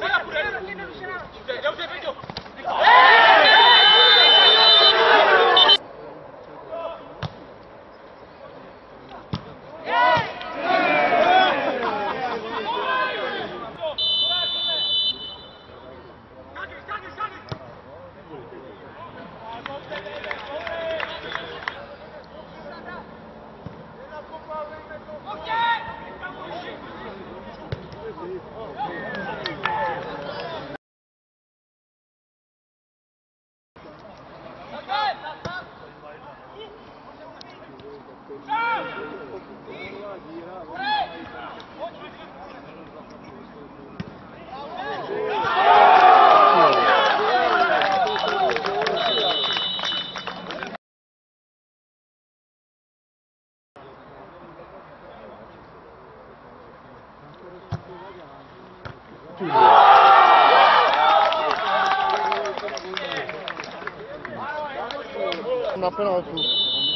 Hey! Yeah. andar pelo assim.